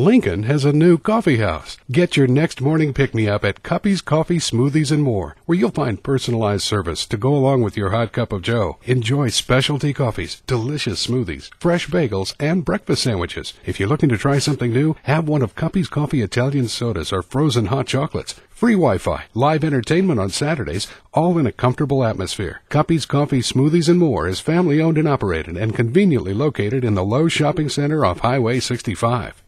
Lincoln has a new coffee house. Get your next morning pick me up at Cuppy's Coffee, Smoothies, and More, where you'll find personalized service to go along with your hot cup of joe. Enjoy specialty coffees, delicious smoothies, fresh bagels, and breakfast sandwiches. If you're looking to try something new, have one of Cuppy's Coffee Italian sodas or frozen hot chocolates. Free Wi-Fi, live entertainment on Saturdays, all in a comfortable atmosphere. Cuppy's Coffee, Smoothies, and More is family owned and operated and conveniently located in the Lowe Shopping Center off Highway 65.